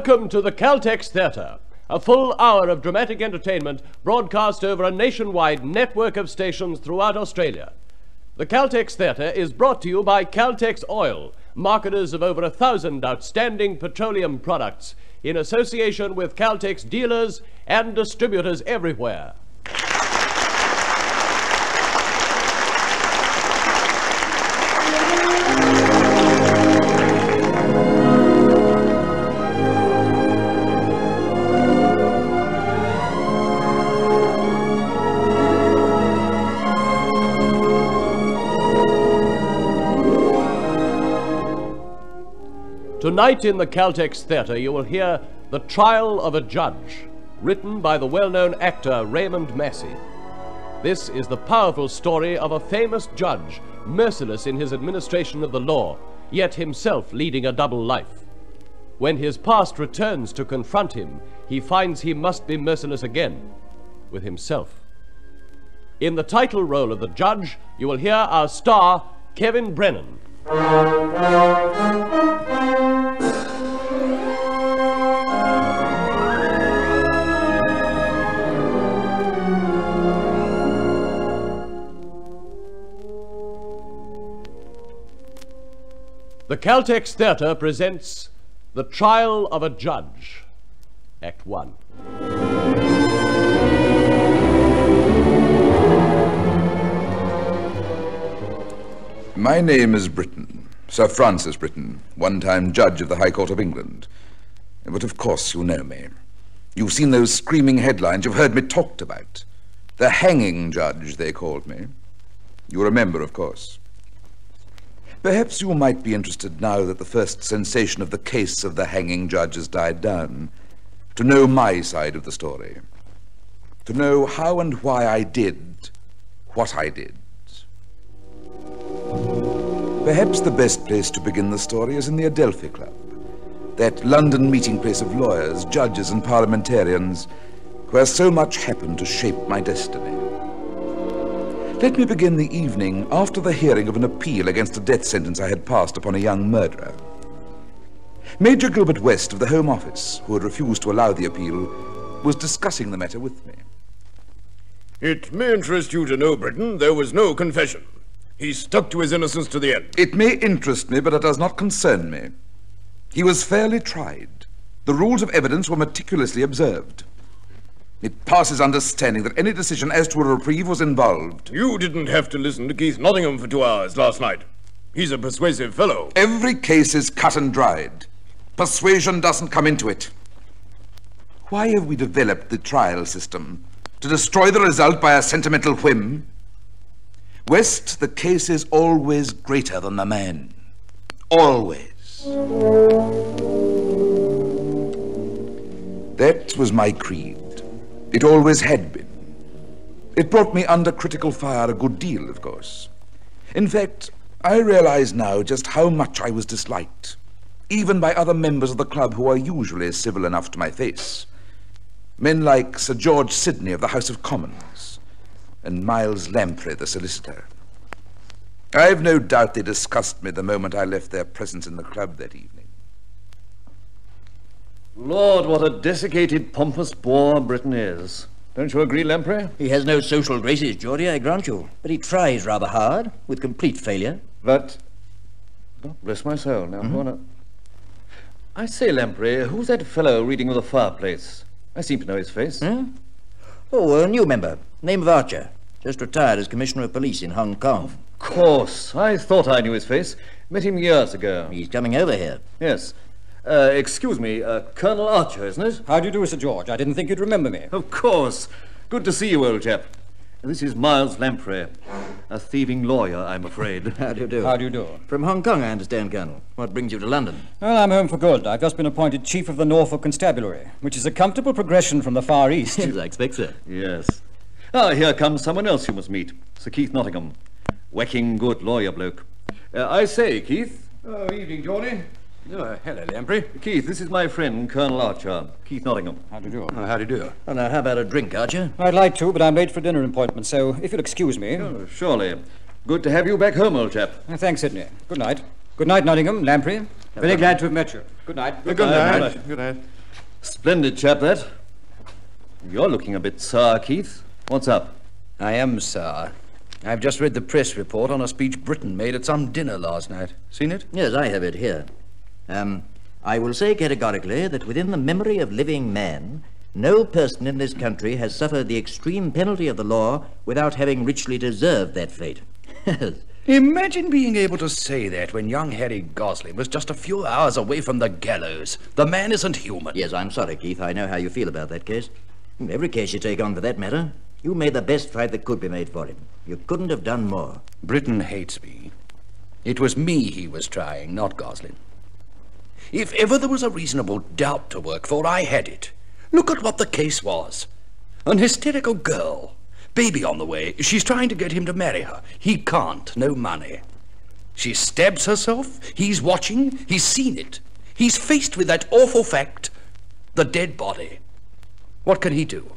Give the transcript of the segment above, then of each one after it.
Welcome to the Caltex Theatre, a full hour of dramatic entertainment broadcast over a nationwide network of stations throughout Australia. The Caltex Theatre is brought to you by Caltex Oil, marketers of over a thousand outstanding petroleum products, in association with Caltex dealers and distributors everywhere. Tonight in the Caltex Theatre, you will hear The Trial of a Judge, written by the well known actor Raymond Massey. This is the powerful story of a famous judge, merciless in his administration of the law, yet himself leading a double life. When his past returns to confront him, he finds he must be merciless again with himself. In the title role of the judge, you will hear our star, Kevin Brennan. The Caltex Theatre presents The Trial of a Judge, Act One. My name is Britton, Sir Francis Britton, one time judge of the High Court of England. But of course you know me. You've seen those screaming headlines, you've heard me talked about. The hanging judge, they called me. You remember, of course. Perhaps you might be interested now that the first sensation of the case of the hanging judge has died down, to know my side of the story, to know how and why I did what I did. Perhaps the best place to begin the story is in the Adelphi Club, that London meeting place of lawyers, judges, and parliamentarians, where so much happened to shape my destiny. Let me begin the evening after the hearing of an appeal against a death sentence I had passed upon a young murderer. Major Gilbert West of the Home Office, who had refused to allow the appeal, was discussing the matter with me. It may interest you to know, Britton, there was no confession. He stuck to his innocence to the end. It may interest me, but it does not concern me. He was fairly tried. The rules of evidence were meticulously observed. It passes understanding that any decision as to a reprieve was involved. You didn't have to listen to Keith Nottingham for two hours last night. He's a persuasive fellow. Every case is cut and dried. Persuasion doesn't come into it. Why have we developed the trial system? To destroy the result by a sentimental whim? West, the case is always greater than the man. Always. That was my creed. It always had been. It brought me under critical fire a good deal, of course. In fact, I realize now just how much I was disliked, even by other members of the club who are usually civil enough to my face. Men like Sir George Sidney of the House of Commons and Miles Lamprey, the solicitor. I've no doubt they discussed me the moment I left their presence in the club that evening. Lord, what a desiccated, pompous bore Britton is. Don't you agree, Lamprey? He has no social graces, Geordie, I grant you. But he tries rather hard, with complete failure. But. Oh, bless my soul. Now, mm-hmm. on I say, Lamprey, who's that fellow reading with the fireplace? I seem to know his face. Hmm? Oh, a new member. Name of Archer. Just retired as Commissioner of Police in Hong Kong. Of course. I thought I knew his face. Met him years ago. He's coming over here. Yes. Uh, excuse me, uh, Colonel Archer, isn't it? How do you do, Sir George? I didn't think you'd remember me. Of course. Good to see you, old chap. This is Miles Lamprey, a thieving lawyer, I'm afraid. How do you do? How do you do? From Hong Kong, I understand, Colonel. What brings you to London? Well, I'm home for good. I've just been appointed Chief of the Norfolk Constabulary, which is a comfortable progression from the Far East. yes, I expect so. Yes. Ah, here comes someone else you must meet. Sir Keith Nottingham. Whacking good lawyer bloke. Uh, I say, Keith. Oh, evening, Geordie. Oh, hello, Lamprey. Keith, this is my friend, Colonel Archer. Keith Nottingham. How do you do? Oh, how do you do? Oh, now, how about a drink, Archer? I'd like to, but I'm late for a dinner appointment, so if you'll excuse me. Oh, surely. Good to have you back home, old chap. Uh, thanks, Sidney. Good night. Good night, Nottingham, Lamprey. Very glad to have met you. Good night. Good night. Good night. Splendid chap, that. You're looking a bit sour, Keith. What's up? I am, sour. I've just read the press report on a speech Britton made at some dinner last night. Seen it? Yes, I have it here. Um, I will say categorically that within the memory of living man, no person in this country has suffered the extreme penalty of the law without having richly deserved that fate. Imagine being able to say that when young Harry Gosling was just a few hours away from the gallows. The man isn't human. yes, I'm sorry, Keith. I know how you feel about that case. Every case you take on for that matter. You made the best fight that could be made for him. You couldn't have done more. Britton hates me. It was me he was trying, not Gosling. If ever there was a reasonable doubt to work for, I had it. Look at what the case was. An hysterical girl. Baby on the way. She's trying to get him to marry her. He can't. No money. She stabs herself. He's watching. He's seen it. He's faced with that awful fact the dead body. What can he do?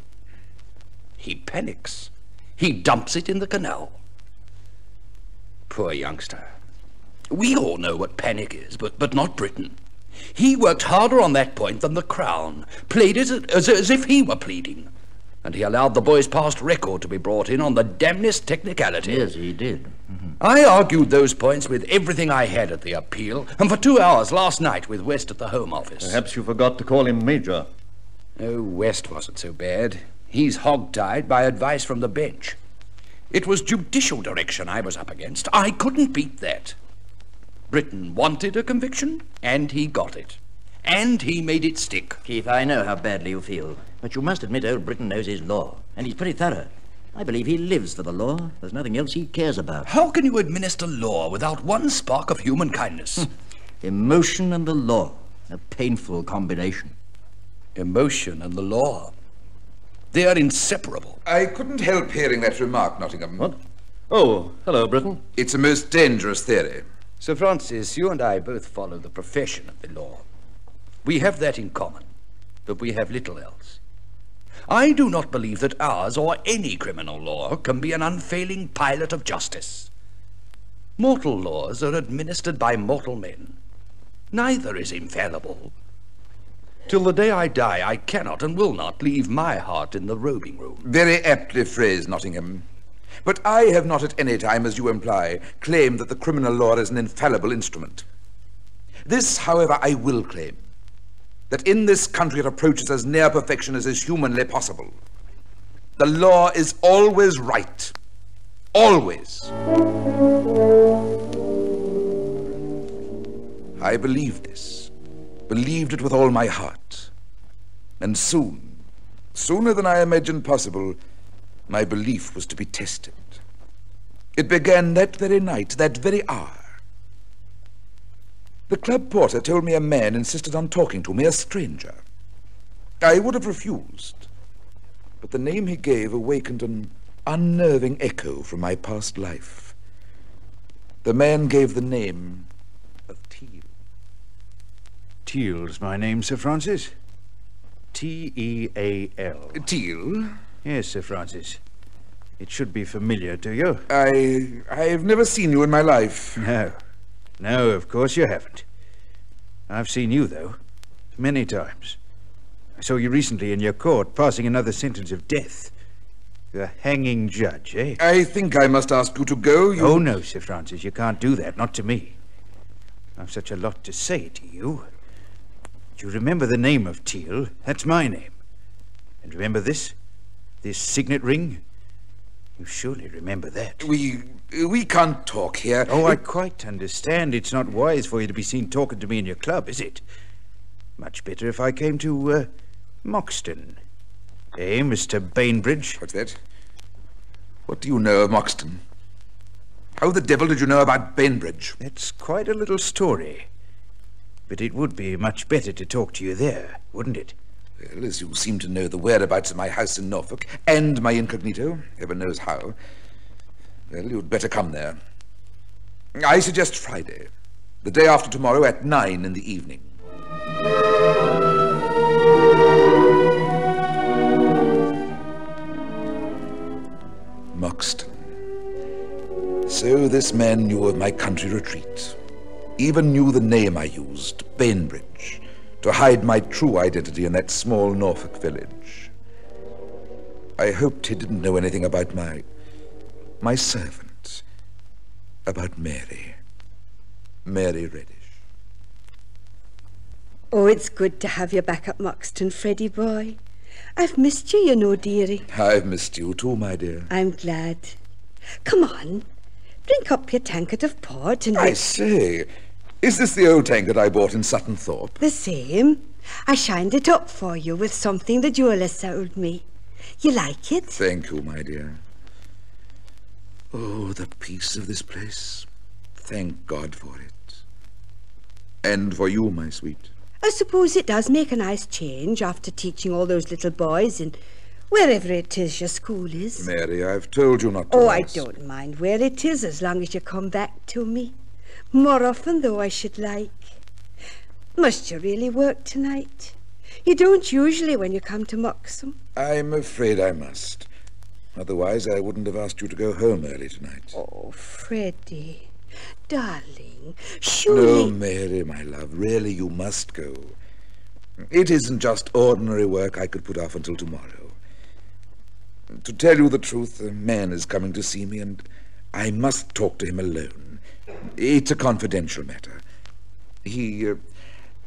He panics. He dumps it in the canal. Poor youngster. We all know what panic is, but, but not Britton. He worked harder on that point than the Crown, played it as, as if he were pleading. And he allowed the boy's past record to be brought in on the damnedest technicality. Yes, he did. Mm-hmm. I argued those points with everything I had at the appeal, and for two hours last night with West at the Home Office. Perhaps you forgot to call him Major. Oh, West wasn't so bad. He's hog-tied by advice from the bench. It was judicial direction I was up against. I couldn't beat that. Britton wanted a conviction, and he got it. And he made it stick. Keith, I know how badly you feel, but you must admit old Britton knows his law, and he's pretty thorough. I believe he lives for the law. There's nothing else he cares about. How can you administer law without one spark of human kindness? Hmm. Emotion and the law. A painful combination. Emotion and the law. They are inseparable. I couldn't help hearing that remark, Nottingham. What? Oh, hello, Britton. It's a most dangerous theory. Sir Francis, you and I both follow the profession of the law. We have that in common, but we have little else. I do not believe that ours or any criminal law can be an unfailing pilot of justice. Mortal laws are administered by mortal men. Neither is infallible. Till the day I die, I cannot and will not leave my heart in the robing room. Very aptly phrased, Nottingham. But I have not at any time, as you imply, claimed that the criminal law is an infallible instrument. This, however, I will claim that in this country it approaches as near perfection as is humanly possible. The law is always right. Always. I believed this, believed it with all my heart. And soon, sooner than I imagined possible, my belief was to be tested. It began that very night, that very hour. The club porter told me a man insisted on talking to me, a stranger. I would have refused, but the name he gave awakened an unnerving echo from my past life. The man gave the name of Teal. Teal's my name, Sir Francis. T E A L. Teal? Yes, Sir Francis. It should be familiar to you. I I've never seen you in my life. No. No, of course you haven't. I've seen you, though. Many times. I saw you recently in your court passing another sentence of death. The hanging judge, eh? I think I must ask you to go. You... Oh, no, Sir Francis, you can't do that. Not to me. I've such a lot to say to you. Do you remember the name of Teal? That's my name. And remember this? This signet ring? You surely remember that. We we can't talk here. Oh, I quite understand. It's not wise for you to be seen talking to me in your club, is it? Much better if I came to uh, Moxton. Eh, Mr. Bainbridge? What's that? What do you know of Moxton? How the devil did you know about Bainbridge? That's quite a little story. But it would be much better to talk to you there, wouldn't it? Well, as you seem to know the whereabouts of my house in Norfolk and my incognito, heaven knows how, well, you'd better come there. I suggest Friday, the day after tomorrow at nine in the evening. Moxton. So this man knew of my country retreat. even knew the name I used, Bainbridge, to hide my true identity in that small Norfolk village. I hoped he didn't know anything about my... my servant. About Mary. Mary Reddish. Oh, it's good to have you back at Moxton, Freddy boy. I've missed you, you know, dearie. I've missed you too, my dear. I'm glad. Come on, drink up your tankard of port and... I say, is this the old tankard I bought in Sutton Thorpe? The same. I shined it up for you with something the jeweller sold me. You like it? Thank you, my dear. Oh, the peace of this place. Thank God for it. And for you, my sweet. I suppose it does make a nice change after teaching all those little boys in wherever it is your school is. Mary, I've told you not to Oh, I don't mind where it is as long as you come back to me. More often, though, I should like. Must you really work tonight? You don't usually when you come to Moxton. I'm afraid I must. Otherwise, I wouldn't have asked you to go home early tonight. Oh, Freddie, darling, surely... No. Mary, my love, really, you must go. It isn't just ordinary work I could put off until tomorrow. To tell you the truth, a man is coming to see me, and I must talk to him alone. It's a confidential matter. He, uh,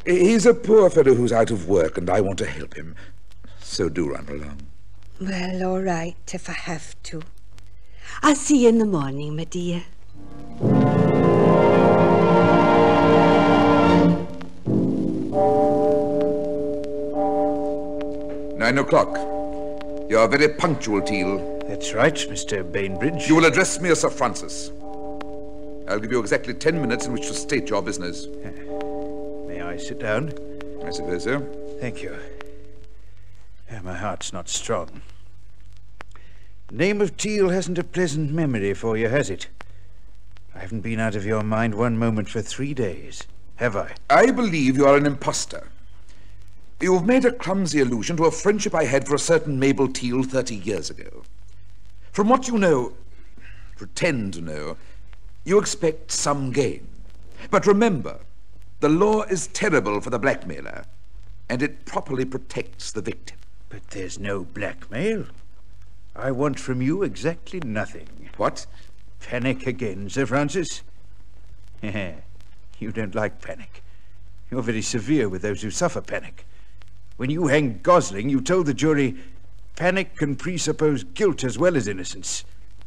he's a poor fellow who's out of work, and I want to help him. So do run along. Well, all right, if I have to. I'll see you in the morning, my dear. Nine o'clock. You're very punctual, Teal. That's right, Mr. Bainbridge. You will address me as Sir Francis. I'll give you exactly ten minutes in which to state your business. May I sit down? I suppose so. Thank you. My heart's not strong. Name of Teal hasn't a pleasant memory for you, has it? I haven't been out of your mind one moment for three days, have I? I believe you are an impostor. You've made a clumsy allusion to a friendship I had for a certain Mabel Teal 30 years ago. From what you know, pretend to know, you expect some gain. But remember, the law is terrible for the blackmailer, and it properly protects the victim. But there's no blackmail. I want from you exactly nothing. What? Panic again, Sir Francis? you don't like panic. You're very severe with those who suffer panic. When you hanged Gosling, you told the jury panic can presuppose guilt as well as innocence.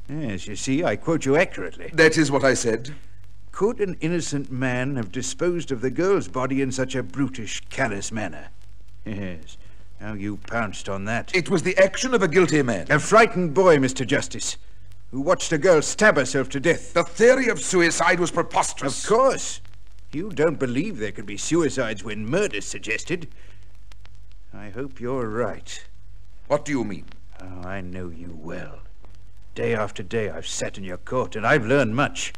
Yes, you see, I quote you accurately. That is what I said. Could an innocent man have disposed of the girl's body in such a brutish, callous manner? Yes. How you pounced on that. It was the action of a guilty man. A frightened boy, Mr. Justice, who watched a girl stab herself to death. The theory of suicide was preposterous. Of course. You don't believe there could be suicides when murder's suggested. I hope you're right. What do you mean? Oh, I know you well. Day after day I've sat in your court, and I've learned much.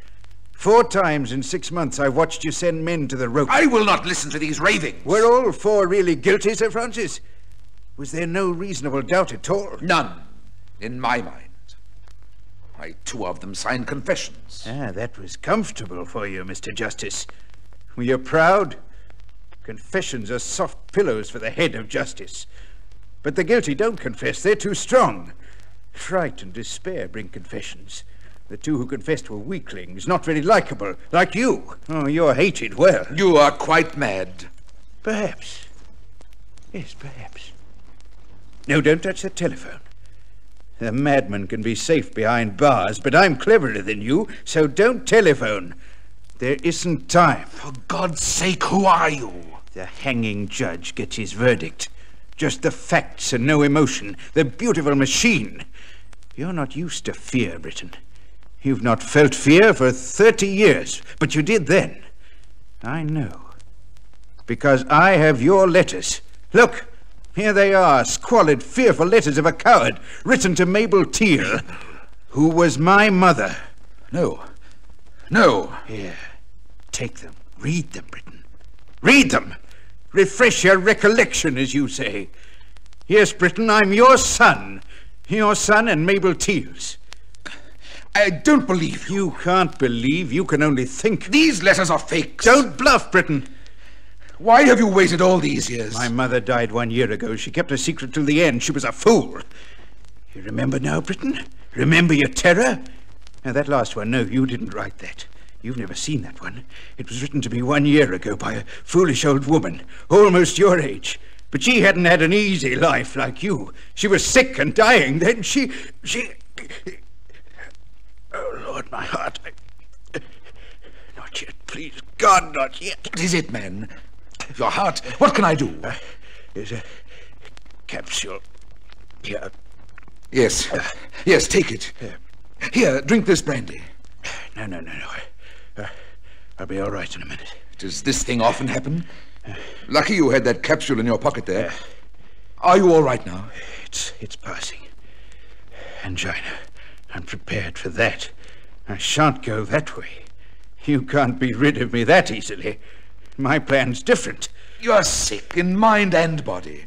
Four times in six months I've watched you send men to the rope. I will not listen to these ravings. Were all four really guilty, Sir Francis? Was there no reasonable doubt at all? None, in my mind. Why, two of them signed confessions. Ah, that was comfortable for you, Mr. Justice. Were you proud? Confessions are soft pillows for the head of justice. But the guilty don't confess, they're too strong. Fright and despair bring confessions. The two who confessed were weaklings, not very likable, like you. Oh, you're hated well. You are quite mad. Perhaps. Yes, perhaps. No, don't touch the telephone. The madman can be safe behind bars, but I'm cleverer than you, so don't telephone. There isn't time. For God's sake, who are you? The hanging judge gets his verdict. Just the facts and no emotion. The beautiful machine. You're not used to fear, Britton. You've not felt fear for 30 years, but you did then. I know. Because I have your letters. Look, here they are, squalid, fearful letters of a coward, written to Mabel Teal, who was my mother. No. No. Here, take them. Read them, Britton. Read them. Refresh your recollection, as you say. Yes, Britton, I'm your son. Your son and Mabel Teal's. I don't believe you. You can't believe, you can only think. These letters are fakes. Don't bluff, Britton. Why have you waited all these years? My mother died one year ago. She kept her secret till the end. She was a fool. You remember now, Britton? Remember your terror? Now, that last one, no, you didn't write that. You've never seen that one. It was written to me one year ago by a foolish old woman, almost your age. But she hadn't had an easy life like you. She was sick and dying. Then she. she. Oh, Lord, my heart. I... Not yet, please. God, not yet. What is it, man? Your heart. What can I do? Uh, there's a capsule here. Yes. Uh, yes, take it. Uh, here, drink this brandy. No, no, no, no. Uh, I'll be all right in a minute. Does this thing often happen? Lucky you had that capsule in your pocket there. Are you all right now? It's it's passing. Angina. I'm prepared for that. I shan't go that way. You can't be rid of me that easily. My plan's different. You're sick in mind and body.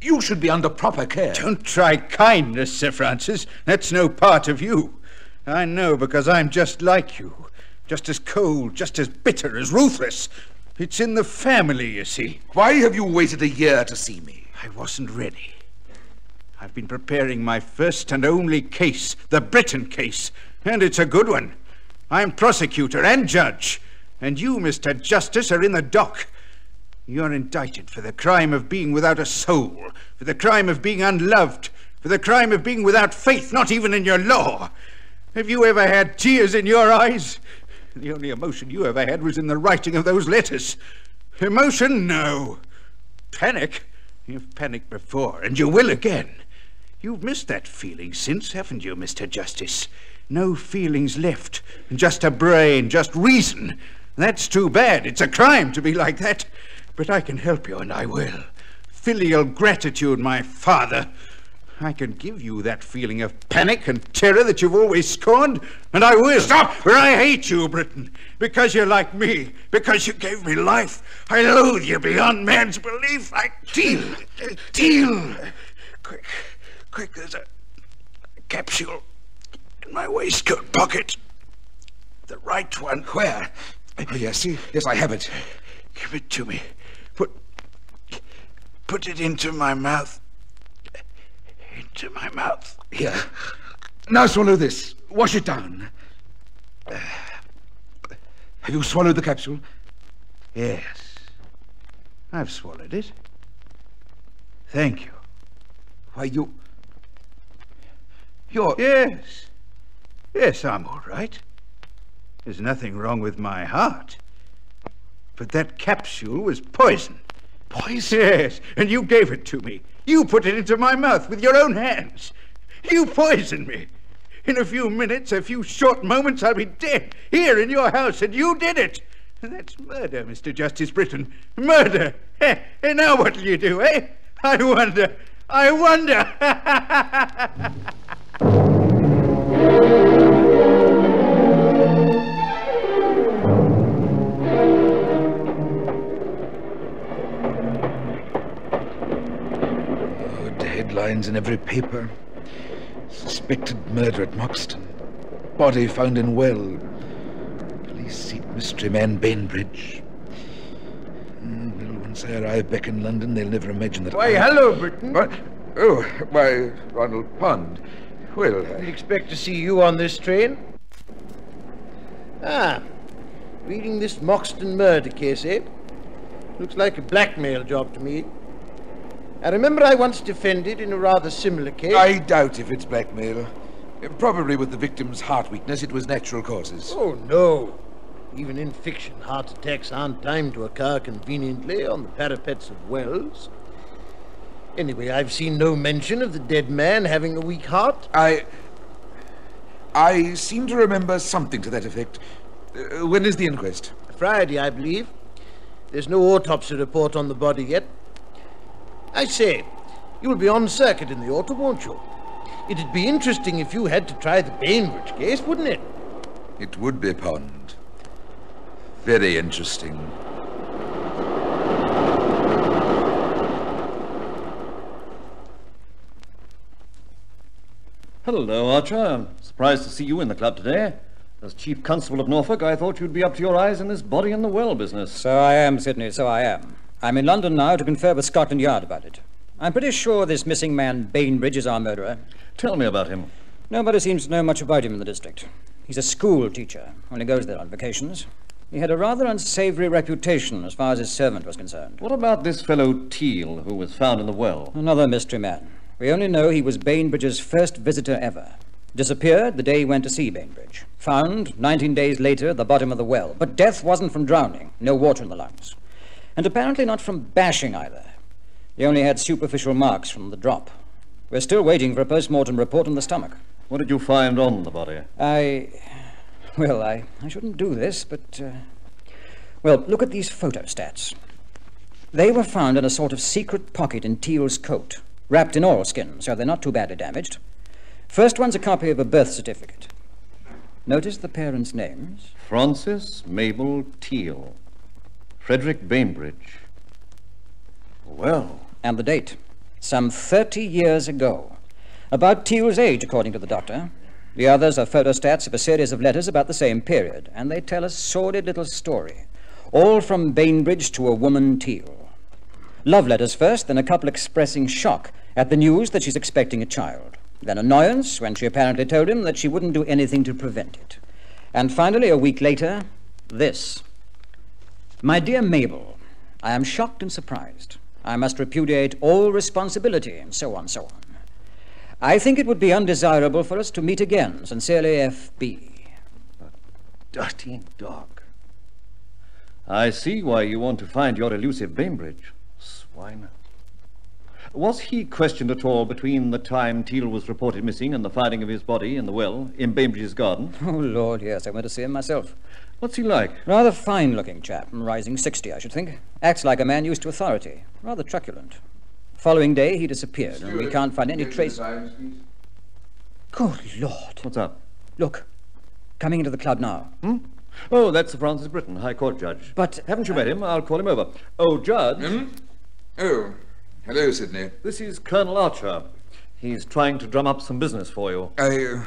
You should be under proper care. Don't try kindness, Sir Francis. That's no part of you. I know because I'm just like you. Just as cold, just as bitter, as ruthless. It's in the family, you see. Why have you waited a year to see me? I wasn't ready. I've been preparing my first and only case, the Britton case, and it's a good one. I'm prosecutor and judge, and you, Mr. Justice, are in the dock. You're indicted for the crime of being without a soul, for the crime of being unloved, for the crime of being without faith, not even in your law. Have you ever had tears in your eyes? The only emotion you ever had was in the writing of those letters. Emotion? No. Panic? You've panicked before, and you will again. You've missed that feeling since, haven't you, Mr. Justice? No feelings left, just a brain, just reason. That's too bad. It's a crime to be like that. But I can help you, and I will. Filial gratitude, my father. I can give you that feeling of panic and terror that you've always scorned, and I will. Stop! For I hate you, Britton, because you're like me, because you gave me life. I loathe you beyond man's belief. I... Teal! Teal! Quick, quick, there's a capsule in my waistcoat pocket. The right one. Where? Oh, yes, see? yes, I have it. Give it to me. Put, put it into my mouth into my mouth. Here. Now swallow this. Wash it down. Uh, have you swallowed the capsule? Yes. I've swallowed it. Thank you. Why, you... You're... Yes. Yes, I'm all right. There's nothing wrong with my heart. But that capsule was poison. Poison? Yes, and you gave it to me. You put it into my mouth with your own hands. You poisoned me. In a few minutes, a few short moments, I'll be dead here in your house, and you did it. That's murder, Mr. Justice Britton. Murder. Eh, and now what'll you do, eh? I wonder. I wonder. headlines in every paper. Suspected murder at Moxton. Body found in well. Police seek mystery man Bainbridge. Mm, well, once I arrive back in London, they'll never imagine that Why, I... hello, Britton. What? Oh, why, Ronald Pond. Well, I... Didn't expect to see you on this train. Ah, reading this Moxton murder case, eh? Looks like a blackmail job to me. I remember I once defended in a rather similar case. I doubt if it's blackmail. Probably with the victim's heart weakness, it was natural causes. Oh, no. Even in fiction, heart attacks aren't timed to occur conveniently on the parapets of wells. Anyway, I've seen no mention of the dead man having a weak heart. I. I seem to remember something to that effect. Uh, when is the inquest? Friday, I believe. There's no autopsy report on the body yet. I say, you'll be on circuit in the autumn, won't you? It'd be interesting if you had to try the Bainbridge case, wouldn't it? It would be, Pond. Very interesting. Hello, Archer. I'm surprised to see you in the club today. As Chief Constable of Norfolk, I thought you'd be up to your eyes in this body in the well business. So I am, Sidney, so I am. I'm in London now to confer with Scotland Yard about it. I'm pretty sure this missing man, Bainbridge, is our murderer. Tell me about him. Nobody seems to know much about him in the district. He's a school teacher, only goes there on vacations. He had a rather unsavory reputation as far as his servant was concerned. What about this fellow Teal, who was found in the well? Another mystery man. We only know he was Bainbridge's first visitor ever. Disappeared the day he went to see Bainbridge. Found 19 days later at the bottom of the well. But death wasn't from drowning, no water in the lungs. And apparently not from bashing either. He only had superficial marks from the drop. We're still waiting for a post-mortem report on the stomach. What did you find on the body? I. Well, I, I shouldn't do this, but. Uh... Well, look at these photostats. They were found in a sort of secret pocket in Teal's coat, wrapped in oilskin, so they're not too badly damaged. First one's a copy of a birth certificate. Notice the parents' names. Francis Mabel Teal. Frederick Bainbridge. Well. And the date. Some 30 years ago. About Teal's age, according to the doctor. The others are photostats of a series of letters about the same period, and they tell a sordid little story. All from Bainbridge to a woman Teal. Love letters first, then a couple expressing shock at the news that she's expecting a child. Then annoyance when she apparently told him that she wouldn't do anything to prevent it. And finally, a week later, this. My dear Mabel, I am shocked and surprised. I must repudiate all responsibility, and so on, so on. I think it would be undesirable for us to meet again. Sincerely, F.B. Dirty dog. I see why you want to find your elusive Bainbridge. Swine. Was he questioned at all between the time Teal was reported missing and the finding of his body in the well in Bainbridge's garden? Oh, Lord, yes. I went to see him myself. What's he like? Rather fine looking chap, rising 60, I should think. Acts like a man used to authority. Rather truculent. Following day, he disappeared, and we can't find any trace. Good Lord. What's up? Look, coming into the club now. Hmm? Oh, that's Sir Francis Britton, High Court Judge. But. Haven't you met him? I'll call him over. Oh, Judge. Hmm? Oh, hello, Sidney. This is Colonel Archer. He's trying to drum up some business for you. I. Uh,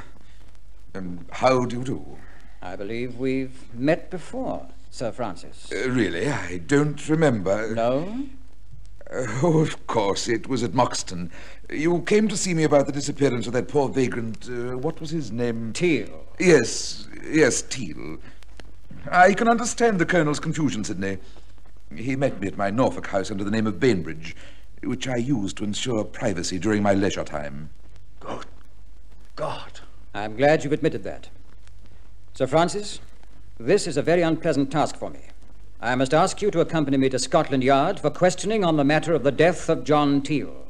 um, how do you do? I believe we've met before, Sir Francis. Uh, really? I don't remember. No? Uh, oh, of course. It was at Moxton. You came to see me about the disappearance of that poor vagrant. Uh, what was his name? Teal. Yes, yes, Teal. I can understand the Colonel's confusion, Sidney. He met me at my Norfolk house under the name of Bainbridge, which I used to ensure privacy during my leisure time. Good God. I'm glad you've admitted that. Sir Francis, this is a very unpleasant task for me. I must ask you to accompany me to Scotland Yard for questioning on the matter of the death of John Teal.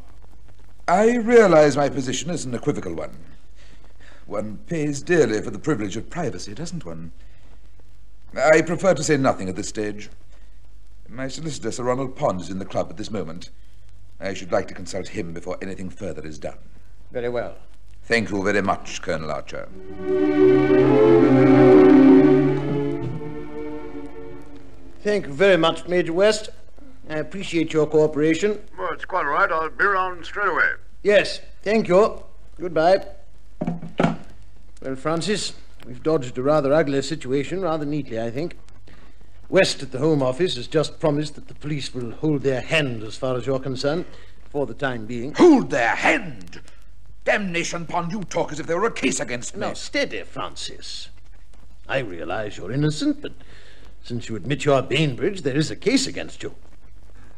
I realize my position is an equivocal one. One pays dearly for the privilege of privacy, doesn't one? I prefer to say nothing at this stage. My solicitor, Sir Ronald Pond, is in the club at this moment. I should like to consult him before anything further is done. Very well. Thank you very much, Colonel Archer. Thank you very much, Major West. I appreciate your cooperation. Well, it's quite all right. I'll be around straight away. Yes, thank you. Goodbye. Well, Francis, we've dodged a rather ugly situation rather neatly, I think. West at the Home Office has just promised that the police will hold their hand as far as you're concerned, for the time being. Hold their hand? Damnation, Pond, you talk as if there were a case against me. Now, steady, Francis. I realize you're innocent, but since you admit you're Bainbridge, there is a case against you.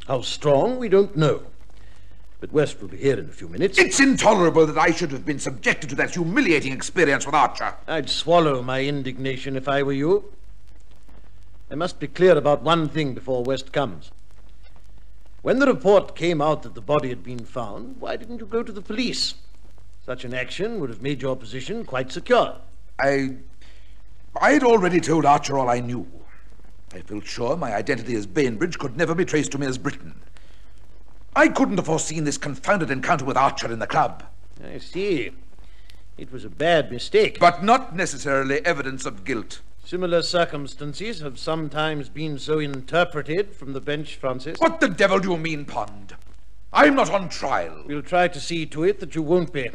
How strong, we don't know. But West will be here in a few minutes. It's intolerable that I should have been subjected to that humiliating experience with Archer. I'd swallow my indignation if I were you. I must be clear about one thing before West comes. When the report came out that the body had been found, why didn't you go to the police? Such an action would have made your position quite secure. I. I had already told Archer all I knew. I felt sure my identity as Bainbridge could never be traced to me as Britton. I couldn't have foreseen this confounded encounter with Archer in the club. I see. It was a bad mistake. But not necessarily evidence of guilt. Similar circumstances have sometimes been so interpreted from the bench, Francis. What the devil do you mean, Pond? I'm not on trial. We'll try to see to it that you won't be.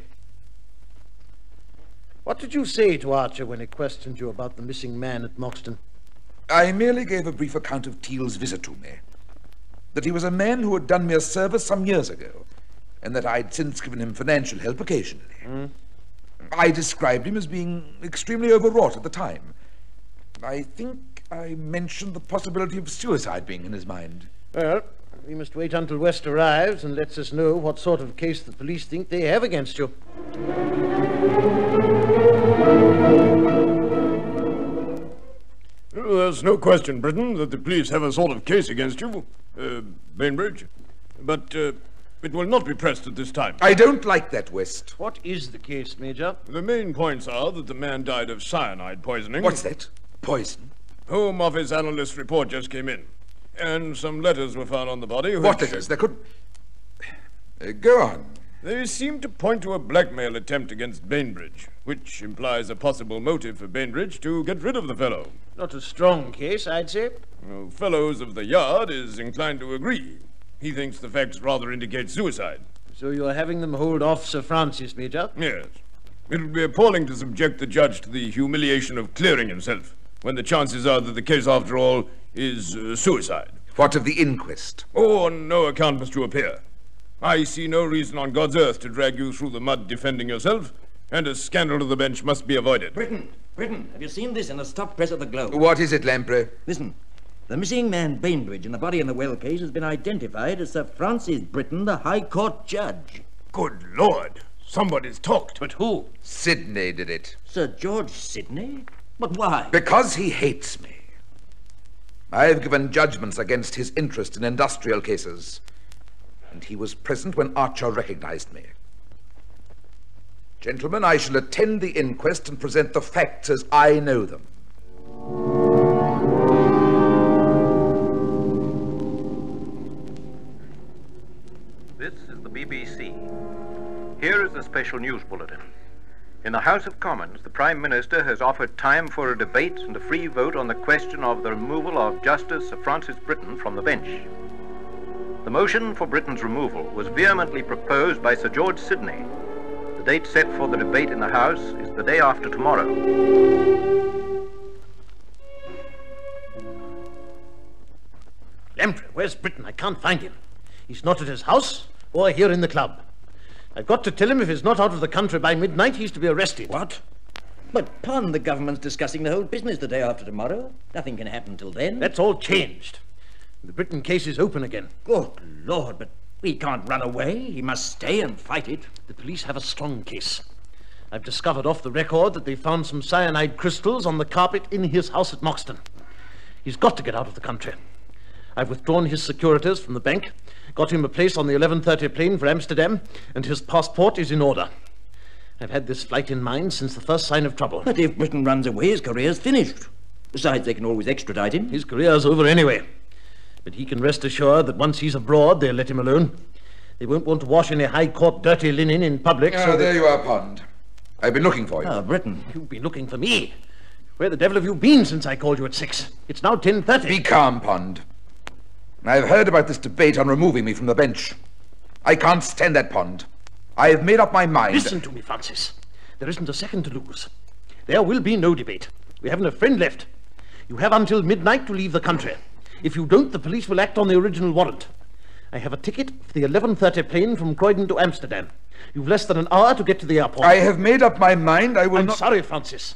What did you say to Archer when he questioned you about the missing man at Moxton? I merely gave a brief account of Teal's visit to me. That he was a man who had done me a service some years ago, and that I'd since given him financial help occasionally. Hmm. I described him as being extremely overwrought at the time. I think I mentioned the possibility of suicide being in his mind. Well, we must wait until West arrives and lets us know what sort of case the police think they have against you. There's no question, Britton, that the police have a sort of case against you, uh, Bainbridge. But uh, it will not be pressed at this time. I don't like that, West. What is the case, Major? The main points are that the man died of cyanide poisoning. What's that? Poison? Home Office analyst report just came in. And some letters were found on the body. What letters? There could. Uh, go on. They seem to point to a blackmail attempt against Bainbridge, which implies a possible motive for Bainbridge to get rid of the fellow. Not a strong case, I'd say. Well, Fellows of the Yard is inclined to agree. He thinks the facts rather indicate suicide. So you're having them hold off Sir Francis, Major? Yes. It would be appalling to subject the judge to the humiliation of clearing himself, when the chances are that the case, after all, is uh, suicide. What of the inquest? Oh, on no account must you appear. I see no reason on God's earth to drag you through the mud defending yourself, and a scandal to the bench must be avoided. Britton, Britton, have you seen this in the stop press of the Globe? What is it, Lamprey? Listen. The missing man Bainbridge and the body in the well case has been identified as Sir Francis Britton, the High Court judge. Good Lord! Somebody's talked. But who? Sidney did it. Sir George Sidney? But why? Because he hates me. I've given judgments against his interest in industrial cases. And he was present when Archer recognized me. Gentlemen, I shall attend the inquest and present the facts as I know them. This is the BBC. Here is the special news bulletin. In the House of Commons, the Prime Minister has offered time for a debate and a free vote on the question of the removal of Justice Sir Francis Britton from the bench. The motion for Britton's removal was vehemently proposed by Sir George Sidney. The date set for the debate in the House is the day after tomorrow. Lamprey, where's Britton? I can't find him. He's not at his house or here in the club. I've got to tell him if he's not out of the country by midnight, he's to be arrested. What? But, Pond, the government's discussing the whole business the day after tomorrow. Nothing can happen till then. That's all changed. The Britton case is open again. Good Lord, but he can't run away. He must stay and fight it. The police have a strong case. I've discovered off the record that they found some cyanide crystals on the carpet in his house at Moxton. He's got to get out of the country. I've withdrawn his securities from the bank, got him a place on the 11.30 plane for Amsterdam, and his passport is in order. I've had this flight in mind since the first sign of trouble. But if Britton runs away, his career's finished. Besides, they can always extradite him. His career's over anyway. But he can rest assured that once he's abroad, they'll let him alone. They won't want to wash any High Court dirty linen in public, Ah, so... there you are, Pond. I've been looking for you. Ah, Britton. You've been looking for me. Where the devil have you been since I called you at six? It's now 10.30. Be calm, Pond. I've heard about this debate on removing me from the bench. I can't stand that, Pond. I have made up my mind. Listen to me, Francis. There isn't a second to lose. There will be no debate. We haven't a friend left. You have until midnight to leave the country. If you don't, the police will act on the original warrant. I have a ticket for the 11.30 plane from Croydon to Amsterdam. You've less than an hour to get to the airport. I have made up my mind. I will I'm not. sorry, Francis.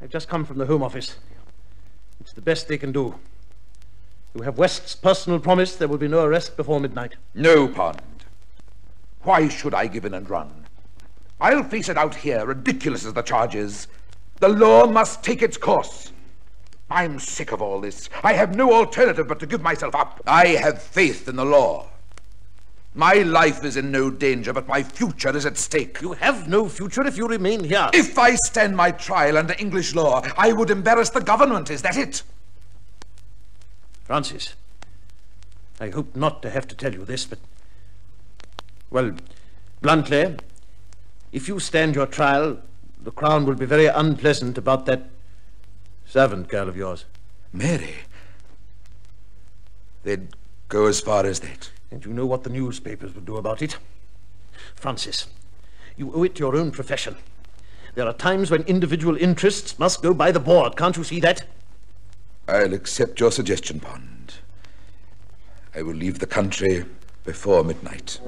I've just come from the Home Office. It's the best they can do. You have West's personal promise there will be no arrest before midnight. No, Pond. Why should I give in and run? I'll face it out here, ridiculous as the charge is. The law must take its course. I'm sick of all this. I have no alternative but to give myself up. I have faith in the law. My life is in no danger, but my future is at stake. You have no future if you remain here. If I stand my trial under English law, I would embarrass the government. Is that it? Francis, I hope not to have to tell you this, but. Well, bluntly, if you stand your trial, the Crown will be very unpleasant about that servant girl of yours. Mary. They'd go as far as that. And you know what the newspapers would do about it. Francis, you owe it to your own profession. There are times when individual interests must go by the board. Can't you see that? I'll accept your suggestion, Pond. I will leave the country before midnight.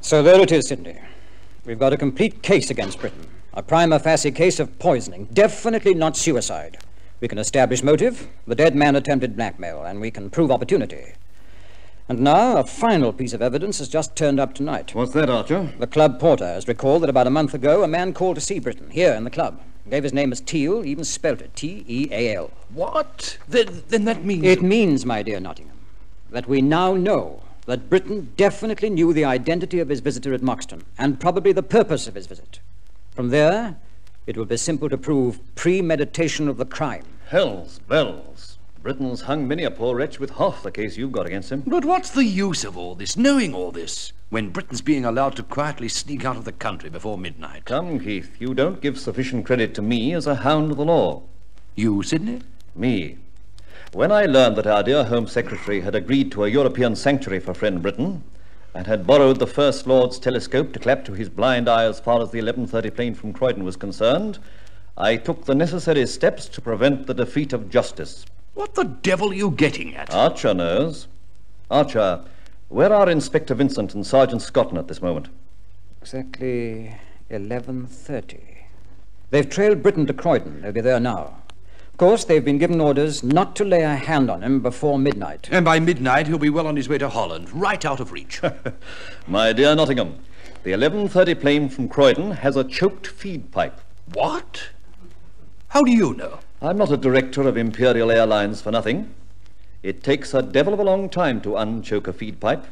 So there it is, Sidney. We've got a complete case against Britton. A prima facie case of poisoning. Definitely not suicide. We can establish motive. The dead man attempted blackmail, and we can prove opportunity. And now, a final piece of evidence has just turned up tonight. What's that, Archer? The club porter has recalled that about a month ago, a man called to see Britton, here in the club. Gave his name as Teal, even spelt it T E A L. What? Then, then that means. It means, my dear Nottingham, that we now know that Britton definitely knew the identity of his visitor at Moxton, and probably the purpose of his visit. From there, it will be simple to prove premeditation of the crime. Hell's bells. Britton's hung many a poor wretch with half the case you've got against him. But what's the use of all this, knowing all this, when Britton's being allowed to quietly sneak out of the country before midnight? Come, Keith, you don't give sufficient credit to me as a hound of the law. You, Sidney? Me. When I learned that our dear Home Secretary had agreed to a European sanctuary for friend Britton, and had borrowed the First Lord's telescope to clap to his blind eye as far as the 1130 plane from Croydon was concerned, I took the necessary steps to prevent the defeat of justice. What the devil are you getting at? Archer knows. Archer, where are Inspector Vincent and Sergeant Scotton at this moment? Exactly 11.30. They've trailed Britton to Croydon. They'll be there now. Of course, they've been given orders not to lay a hand on him before midnight. And by midnight, he'll be well on his way to Holland, right out of reach. My dear Nottingham, the 1130 plane from Croydon has a choked feed pipe. What? How do you know? I'm not a director of Imperial Airlines for nothing. It takes a devil of a long time to unchoke a feed pipe.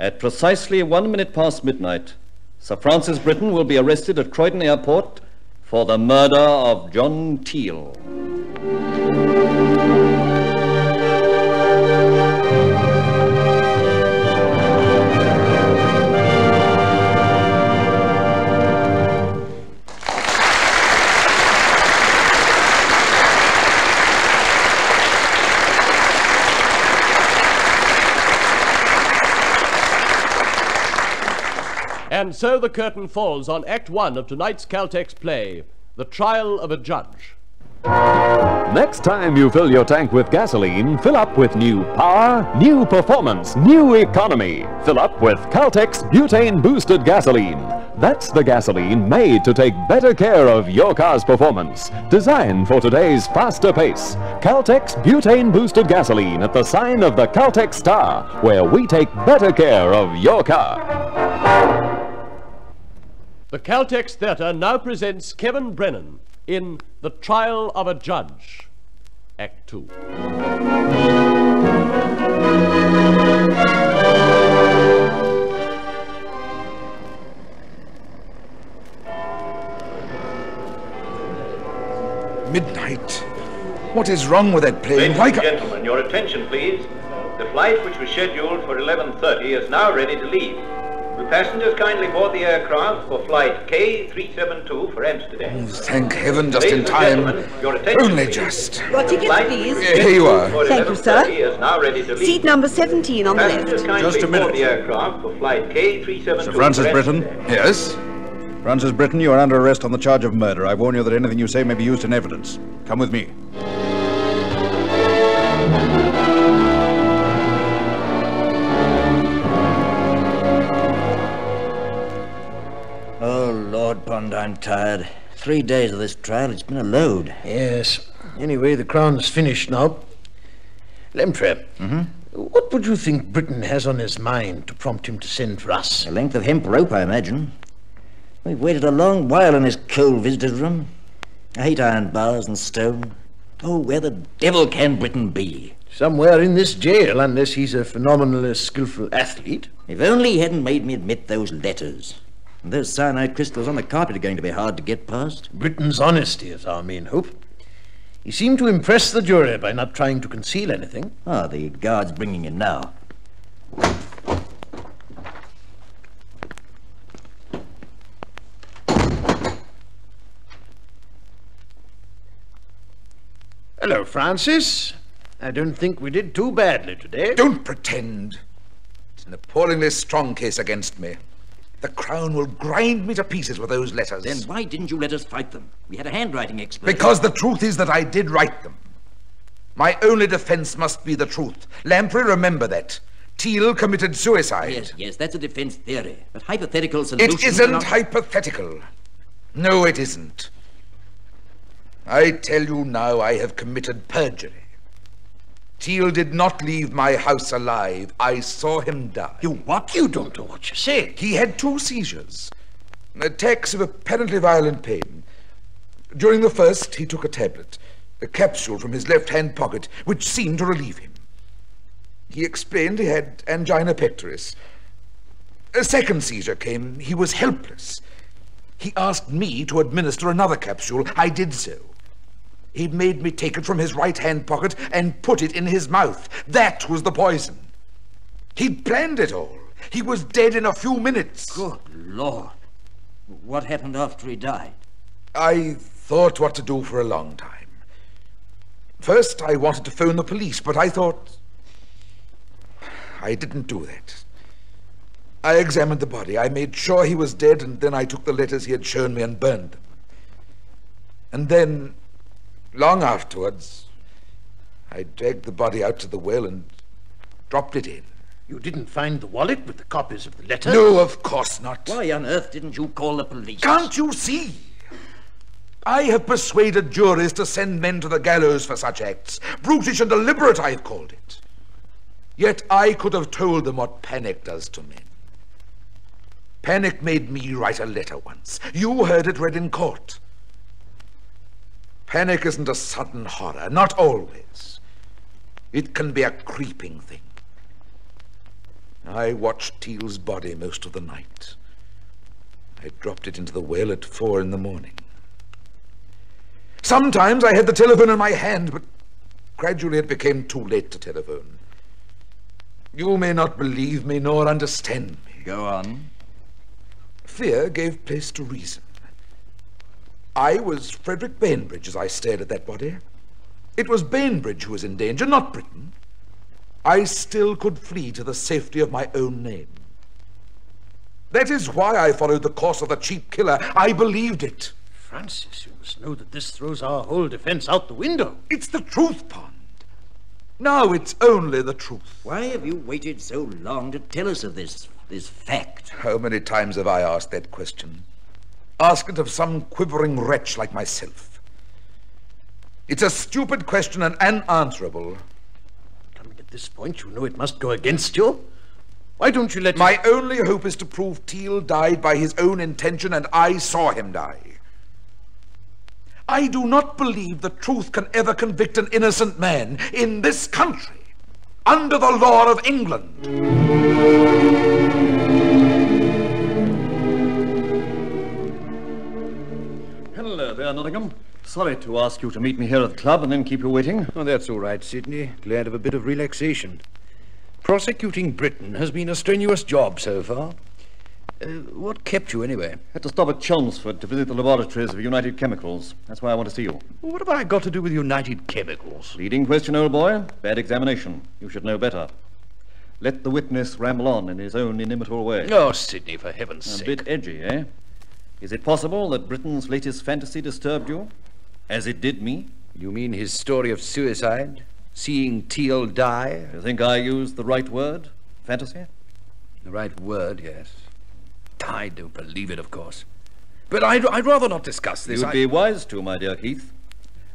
At precisely one minute past midnight, Sir Francis Britton will be arrested at Croydon Airport for the murder of John Teal. And so the curtain falls on Act One of tonight's Caltex play, The Trial of a Judge. Next time you fill your tank with gasoline, fill up with new power, new performance, new economy. Fill up with Caltex butane boosted gasoline. That's the gasoline made to take better care of your car's performance. Designed for today's faster pace. Caltex butane boosted gasoline at the sign of the Caltex star, where we take better care of your car. The Caltex Theatre now presents Kevin Brennan in The Trial of a Judge, Act Two. Midnight? What is wrong with that plane? Ladies Why and ca- gentlemen, your attention, please. The flight which was scheduled for 11.30 is now ready to leave. Will passengers kindly board the aircraft for flight K372 for Amsterdam? Oh, thank heaven, just Ladies in time. your attention, Only please. just. Your tickets, please. which Here you are. Thank you, sir. is now ready to leave. Seat number 17 on the left. Just a board minute. the aircraft for flight K372 Sir Francis for Britton? Yes? Francis Britton, you are under arrest on the charge of murder. I warn you that anything you say may be used in evidence. Come with me. Oh, Lord Pond, I'm tired. Three days of this trial, it's been a load. Yes. Anyway, the Crown's finished now. Lamprey, mm-hmm. what would you think Britton has on his mind to prompt him to send for us? A length of hemp rope, I imagine. We've waited a long while in his cold visitor's room. I hate iron bars and stone. Oh, where the devil can Britton be? Somewhere in this jail, unless he's a phenomenally skillful athlete. If only he hadn't made me admit those letters. And those cyanide crystals on the carpet are going to be hard to get past. Britton's honesty is our main hope. He seemed to impress the jury by not trying to conceal anything. Ah, the guard's bringing in now. Hello, Francis. I don't think we did too badly today. Don't pretend. It's an appallingly strong case against me. The Crown will grind me to pieces with those letters. Then why didn't you let us fight them? We had a handwriting expert. Because the truth is that I did write them. My only defense must be the truth. Lamprey, remember that. Teal committed suicide. Yes, yes, that's a defense theory. But hypothetical solutions It isn't not... hypothetical. No, it isn't. I tell you now, I have committed perjury. Teal did not leave my house alive. I saw him die. You what? You don't know what you say. He had two seizures, attacks of apparently violent pain. During the first, he took a tablet, a capsule from his left hand pocket, which seemed to relieve him. He explained he had angina pectoris. A second seizure came. He was helpless. He asked me to administer another capsule. I did so. He made me take it from his right hand pocket and put it in his mouth. That was the poison. He'd planned it all. He was dead in a few minutes. Good Lord. What happened after he died? I thought what to do for a long time. First, I wanted to phone the police, but I thought. I didn't do that. I examined the body. I made sure he was dead, and then I took the letters he had shown me and burned them. And then, long afterwards, I dragged the body out to the well and dropped it in. You didn't find the wallet with the copies of the letters? No, of course not. Why on earth didn't you call the police? Can't you see? I have persuaded juries to send men to the gallows for such acts. Brutish and deliberate, I've called it. Yet I could have told them what panic does to men. Panic made me write a letter once. You heard it read in court. Panic isn't a sudden horror, not always. It can be a creeping thing. I watched Teal's body most of the night. I dropped it into the well at four in the morning. Sometimes I had the telephone in my hand, but gradually it became too late to telephone. You may not believe me nor understand me. Go on. Fear gave place to reason. I was Frederick Bainbridge as I stared at that body. It was Bainbridge who was in danger, not Britton. I still could flee to the safety of my own name. That is why I followed the course of the cheap killer. I believed it. Francis, you must know that this throws our whole defense out the window. It's the truth, Pond. Now it's only the truth. Why have you waited so long to tell us of this, this fact? How many times have I asked that question? Ask it of some quivering wretch like myself. It's a stupid question and unanswerable. Coming at this point, you know it must go against you. Why don't you let My only hope is to prove Teal died by his own intention and I saw him die. I do not believe the truth can ever convict an innocent man in this country under the law of England. Nottingham. Sorry to ask you to meet me here at the club and then keep you waiting. Oh, that's all right, Sidney. Glad of a bit of relaxation. Prosecuting Britton has been a strenuous job so far. Uh, what kept you, anyway? I Had to stop at Chelmsford to visit the laboratories of United Chemicals. That's why I want to see you. What have I got to do with United Chemicals? Leading question, old boy. Bad examination. You should know better. Let the witness ramble on in his own inimitable way. Oh, Sidney, for heaven's A sake. A bit edgy, eh? Is it possible that Britton's latest fantasy disturbed you? As it did me? You mean his story of suicide? Seeing Teal die? You think I used the right word? Fantasy? The right word, yes. I don't believe it, of course. But I'd, I'd rather not discuss this. You'd I- be wise to, my dear Keith.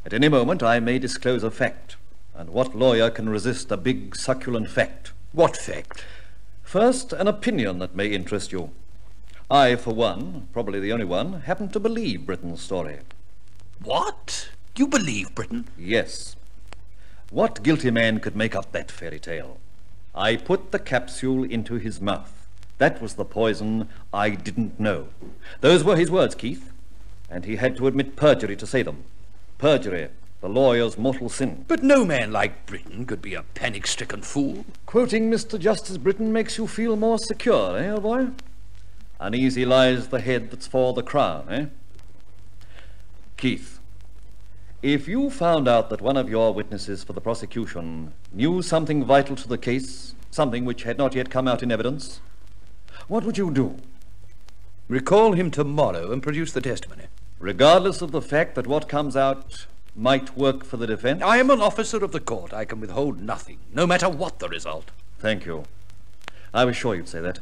At any moment, I may disclose a fact. And what lawyer can resist a big, succulent fact? What fact? First, an opinion that may interest you. I, for one, probably the only one, happen to believe Britton's story. What? You believe Britton? Yes. What guilty man could make up that fairy tale? I put the capsule into his mouth. That was the poison I didn't know. Those were his words, Keith. And he had to admit perjury to say them. Perjury, the lawyer's mortal sin. But no man like Britton could be a panic-stricken fool. Quoting Mr. Justice Britton makes you feel more secure, eh, old boy? Uneasy lies the head that's for the crown, eh? Keith, if you found out that one of your witnesses for the prosecution knew something vital to the case something which had not yet come out in evidence, what would you do? Recall him tomorrow and produce the testimony. Regardless of the fact that what comes out might work for the defense? I am an officer of the court. I can withhold nothing, no matter what the result. Thank you. I was sure you'd say that.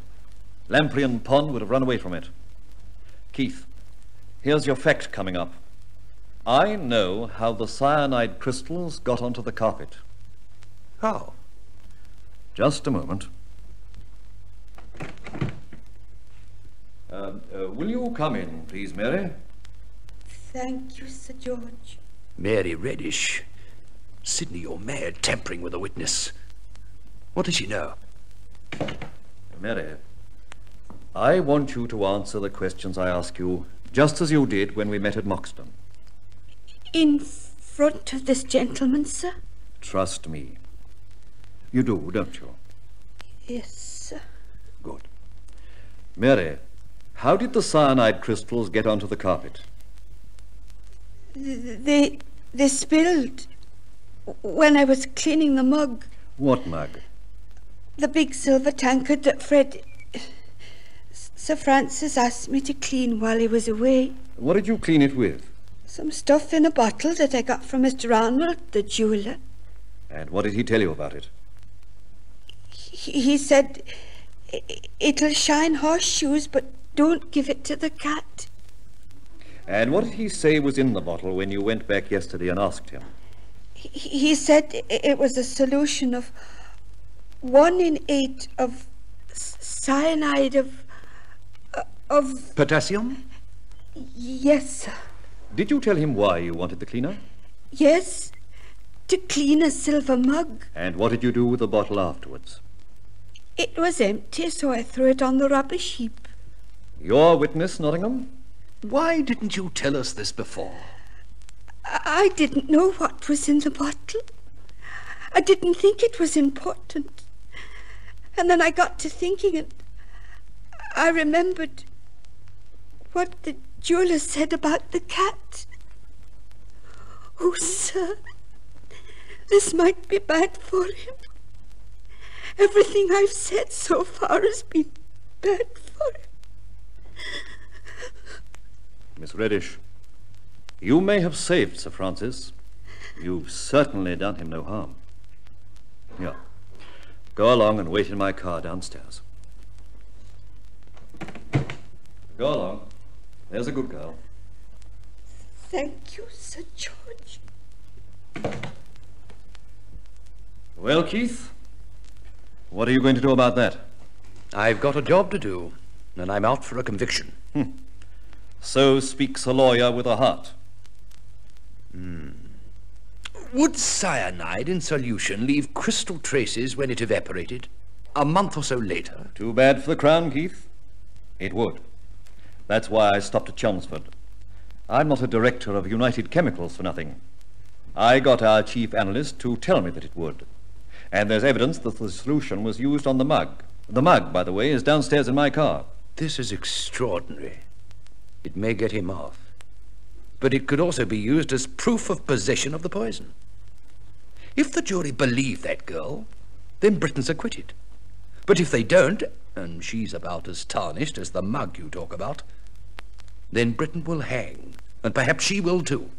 Lamprey and Pond would have run away from it. Keith, here's your fact coming up. I know how the cyanide crystals got onto the carpet. How? Just a moment. Uh, uh, will you come in, please, Mary? Thank you, Sir George. Mary Reddish. Sidney, you're mad, tampering with a witness. What does she know? Mary, I want you to answer the questions I ask you, just as you did when we met at Moxton. In front of this gentleman, sir? Trust me. You do, don't you? Yes, sir. Good. Mary, how did the cyanide crystals get onto the carpet? They they spilled when I was cleaning the mug, What mug? the big silver tankard that Fred Sir Francis asked me to clean while he was away. What did you clean it with? Some stuff in a bottle that I got from Mr. Arnold, the jeweller. And what did he tell you about it? He, he said it'll shine horseshoes, but don't give it to the cat. And what did he say was in the bottle when you went back yesterday and asked him? He, he said it was a solution of one in eight of cyanide of of Potassium? yes, sir. Did you tell him why you wanted the cleaner? yes, to clean a silver mug. And what did you do with the bottle afterwards? It was empty, so I threw it on the rubbish heap. Your witness, Nottingham? Why didn't you tell us this before? I I didn't know what was in the bottle. I didn't think it was important. And then I got to thinking and I remembered what the jeweler said about the cat. Oh, sir, this might be bad for him. Everything I've said so far has been bad for him. Miss Reddish, you may have saved Sir Francis. You've certainly done him no harm. Yeah. Go along and wait in my car downstairs. Go along. There's a good girl. Thank you, Sir George. Well, Keith, what are you going to do about that? I've got a job to do, and I'm out for a conviction. Hmm. So speaks a lawyer with a heart. Hmm. Would cyanide in solution leave crystal traces when it evaporated? A month or so later? Too bad for the Crown, Keith. It would. That's why I stopped at Chelmsford. I'm not a director of United Chemicals for nothing. I got our chief analyst to tell me that it would. And there's evidence that the solution was used on the mug. The mug, by the way, is downstairs in my car. This is extraordinary. It may get him off. But it could also be used as proof of possession of the poison. If the jury believe that girl, then Britton's acquitted. But if they don't, and she's about as tarnished as the mug you talk about, then Britton will hang, and perhaps she will too.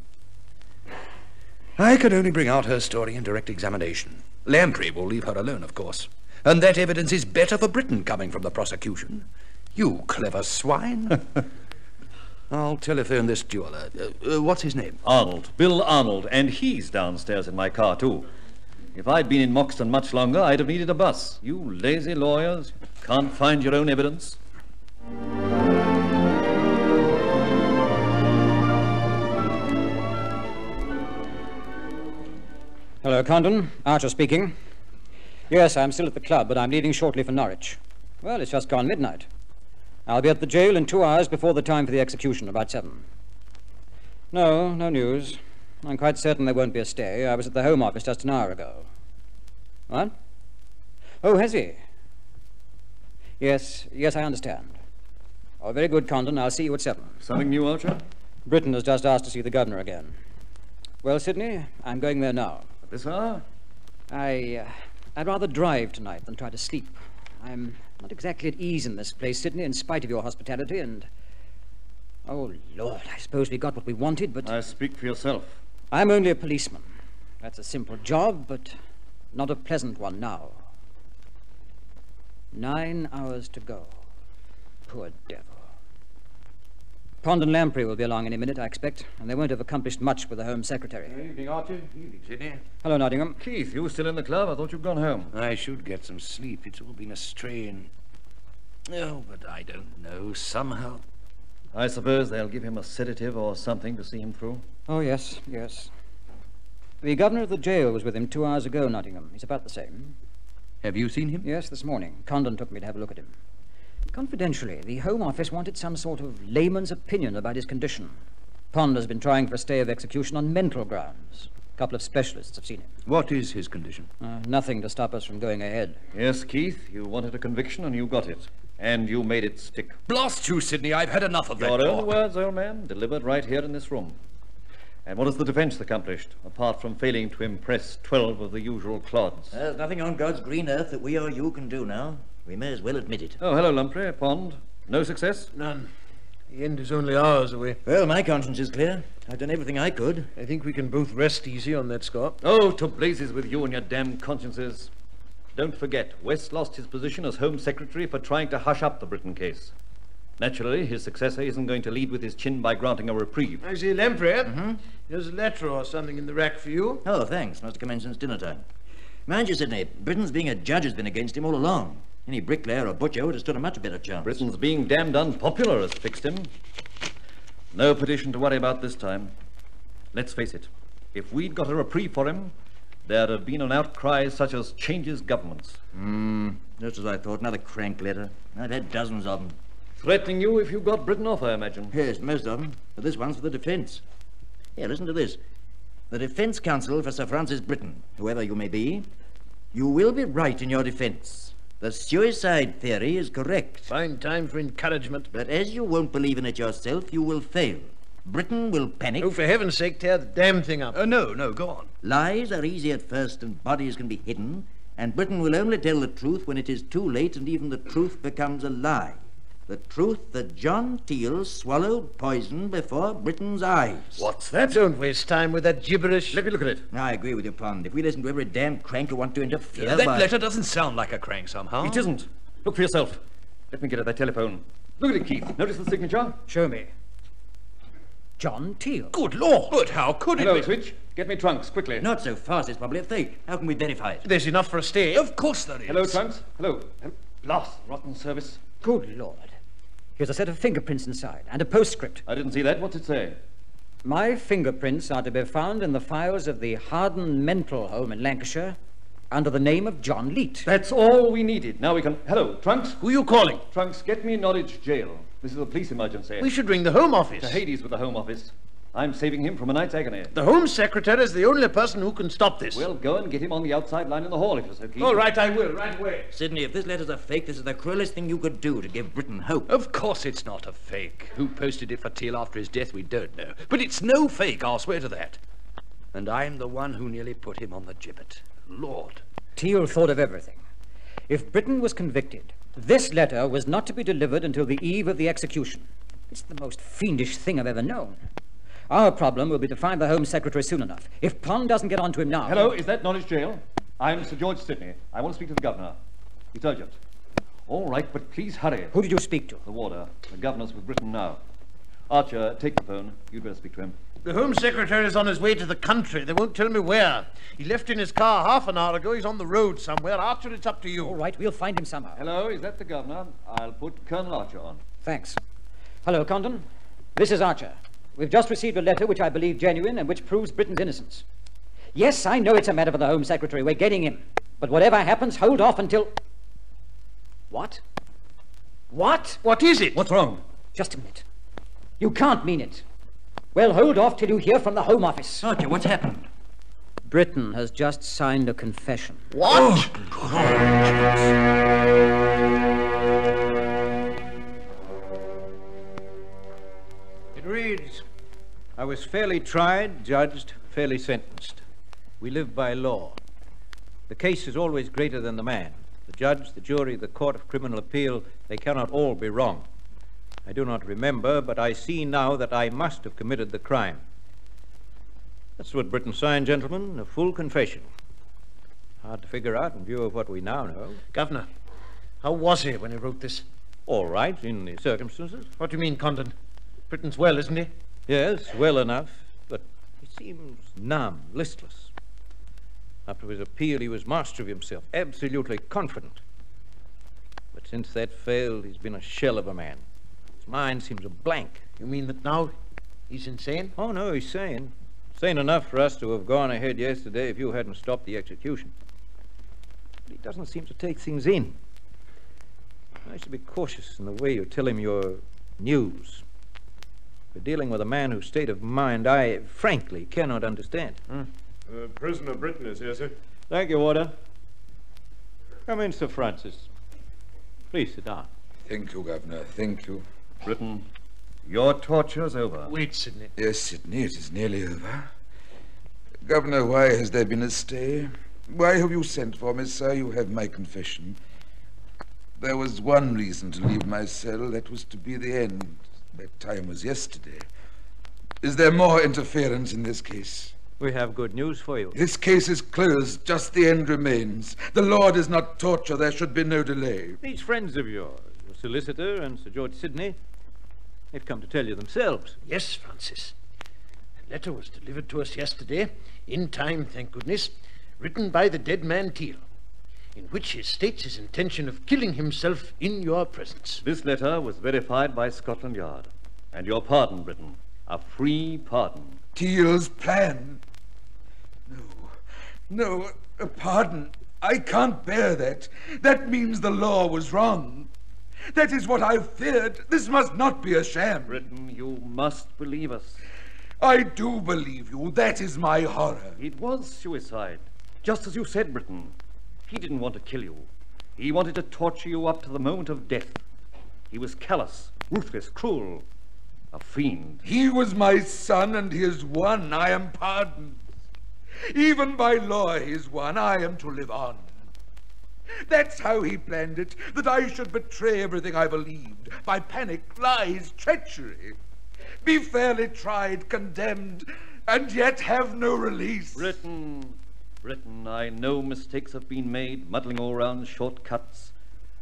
I can only bring out her story in direct examination. Lamprey will leave her alone, of course. And that evidence is better for Britton coming from the prosecution. You clever swine. I'll telephone this jeweler. Uh, uh, what's his name? Arnold. Bill Arnold. And he's downstairs in my car, too. If I'd been in Moxton much longer, I'd have needed a bus. You lazy lawyers. Can't find your own evidence. Hello, Condon. Archer speaking. Yes, I'm still at the club, but I'm leaving shortly for Norwich. Well, it's just gone midnight. I'll be at the jail in two hours before the time for the execution, about seven. No, no news. I'm quite certain there won't be a stay. I was at the Home Office just an hour ago. What? Oh, has he? Yes, yes, I understand. Oh, very good, Condon. I'll see you at seven. Something new, Archer? Britton has just asked to see the governor again. Well, Sidney, I'm going there now. At this hour? I, uh, I'd rather drive tonight than try to sleep. I'm not exactly at ease in this place, Sidney, in spite of your hospitality, and. Oh, Lord, I suppose we got what we wanted, but. I speak for yourself. I'm only a policeman. That's a simple job, but not a pleasant one now. Nine hours to go. Poor devil. Pond and Lamprey will be along any minute, I expect, and they won't have accomplished much with the Home Secretary. Good Evening, Archie. Evening, Sidney. Hello, Nottingham. Keith, you still in the club? I thought you'd gone home. I should get some sleep. It's all been a strain. Oh, but I don't know. Somehow. I suppose they'll give him a sedative or something to see him through. Oh, yes, yes. The governor of the jail was with him two hours ago, Nottingham. He's about the same. Have you seen him? Yes, this morning. Condon took me to have a look at him. Confidentially, the Home Office wanted some sort of layman's opinion about his condition. Pond has been trying for a stay of execution on mental grounds. A couple of specialists have seen him. What is his condition? Uh, nothing to stop us from going ahead. Yes, Keith, you wanted a conviction and you got it. And you made it stick. Blast you, Sidney. I've had enough of that Your own talk. words, old man, delivered right here in this room. And what has the defense accomplished, apart from failing to impress 12 of the usual clods? There's nothing on God's green earth that we or you can do now. We may as well admit it. Oh, hello, Lamprey. Pond. No success? None. The end is only hours away. Well, my conscience is clear. I've done everything I could. I think we can both rest easy on that score. Oh, to blazes with you and your damned consciences. Don't forget, West lost his position as Home Secretary for trying to hush up the Britton case. Naturally, his successor isn't going to lead with his chin by granting a reprieve. I see, Lamprey. Mm-hmm. There's a letter or something in the rack for you. Oh, thanks. Must have come in since dinner time. Mind you, Sidney, Britton's being a judge has been against him all along. Any bricklayer or butcher would have stood a much better chance. Britton's being damned unpopular has fixed him. No petition to worry about this time. Let's face it, if we'd got a reprieve for him, there'd have been an outcry such as changes governments. Hmm, just as I thought. Another crank letter. I've had dozens of them. Threatening you if you got Britton off, I imagine. Yes, most of them. But this one's for the defence. Here, listen to this. The Defence Counsel for Sir Francis Britton, whoever you may be, you will be right in your defence. The suicide theory is correct. Fine time for encouragement. But as you won't believe in it yourself, you will fail. Britton will panic. Oh, for heaven's sake, tear the damn thing up. Uh, no, no, go on. Lies are easy at first and bodies can be hidden, and Britton will only tell the truth when it is too late and even the truth becomes a lie. The truth that John Teal swallowed poison before Britton's eyes. What's that? Don't waste time with that gibberish. Let me look at it. I agree with you, Pond. If we listen to every damn crank who want to interfere, that why- letter doesn't sound like a crank somehow. It isn't. Look for yourself. Let me get at that telephone. Look at it, Keith. Notice the signature? Show me. John Teal. Good Lord! But how could Hello, it be? Twitch. Get me trunks, quickly. Not so fast. It's probably a fake. How can we verify it? There's enough for a stay. Of course there is. Hello, trunks. Hello. Blast, rotten service. Good Lord. Here's a set of fingerprints inside and a postscript. I didn't see that. What's it say? My fingerprints are to be found in the files of the Harden Mental Home in Lancashire under the name of John Leet. That's all we needed. Now we can. Hello, Trunks. Who are you calling? Trunks, get me Norwich Jail. This is a police emergency. We should ring the Home Office. To Hades with the Home Office. I'm saving him from a night's agony. The Home Secretary is the only person who can stop this. Well, go and get him on the outside line in the hall if you're so keen. All right, I will, right away. Sidney, if this letter's a fake, this is the cruelest thing you could do to give Britton hope. Of course it's not a fake. Who posted it for Teal after his death, we don't know. But it's no fake, I'll swear to that. And I'm the one who nearly put him on the gibbet. Lord. Teal thought of everything. If Britton was convicted, this letter was not to be delivered until the eve of the execution. It's the most fiendish thing I've ever known. Our problem will be to find the Home Secretary soon enough. If Pond doesn't get on to him now. Hello, is that Norwich Jail? I'm Sir George Sidney. I want to speak to the governor. It's urgent. All right, but please hurry. Who did you speak to? The warder. The governor's with Britton now. Archer, take the phone. You'd better speak to him. The Home Secretary is on his way to the country. They won't tell me where. He left in his car half an hour ago. He's on the road somewhere. Archer, it's up to you. All right, we'll find him somehow. Hello, is that the governor? I'll put Colonel Archer on. Thanks. Hello, Condon. This is Archer. We've just received a letter which I believe genuine and which proves Britton's innocence. Yes, I know it's a matter for the Home Secretary. We're getting him. But whatever happens, hold off until. What? What? What is it? What's wrong? Just a minute. You can't mean it. Well, hold off till you hear from the Home Office. Archer, what's happened? Britton has just signed a confession. What? Oh. It reads I was fairly tried, judged, fairly sentenced. We live by law. The case is always greater than the man. The judge, the jury, the court of criminal appeal, they cannot all be wrong. I do not remember, but I see now that I must have committed the crime. That's what Britton signed, gentlemen, a full confession. Hard to figure out in view of what we now know. Governor, how was he when he wrote this? All right, in the circumstances. What do you mean, Condon? Britton's well, isn't he? Yes, well enough, but he seems numb, listless. After his appeal, he was master of himself, absolutely confident. But since that failed, he's been a shell of a man. His mind seems a blank. You mean that now he's insane? Oh, no, he's sane. Sane enough for us to have gone ahead yesterday if you hadn't stopped the execution. But he doesn't seem to take things in. I should be cautious in the way you tell him your news. We're dealing with a man whose state of mind I, frankly, cannot understand. Uh, prisoner Britton is here, sir. Thank you, Warder. Come in, Sir Francis. Please sit down. Thank you, Governor. Thank you. Britton, your torture's over. Wait, Sidney. Yes, Sidney, it is nearly over. Governor, why has there been a stay? Why have you sent for me, sir? You have my confession. There was one reason to leave my cell. That was to be the end. That time was yesterday. Is there more interference in this case? We have good news for you. This case is closed. Just the end remains. The law does not torture. There should be no delay. These friends of yours, your solicitor and Sir George Sidney, they've come to tell you themselves. Yes, Francis. A letter was delivered to us yesterday, in time, thank goodness, written by the dead man Teal, in which he states his intention of killing himself in your presence. This letter was verified by Scotland Yard. And your pardon, Britton. A free pardon. Teal's plan. No, no, a pardon. I can't bear that. That means the law was wrong. That is what I've feared. This must not be a sham. Britton, you must believe us. I do believe you. That is my horror. It was suicide. Just as you said, Britton. He didn't want to kill you. He wanted to torture you up to the moment of death. He was callous, ruthless, cruel. A fiend. He was my son, and he is one. I am pardoned. Even by law he is one. I am to live on. That's how he planned it, that I should betray everything I believed by panic, lies, treachery. Be fairly tried, condemned, and yet have no release. Britton, Britton, I know mistakes have been made, muddling all round shortcuts.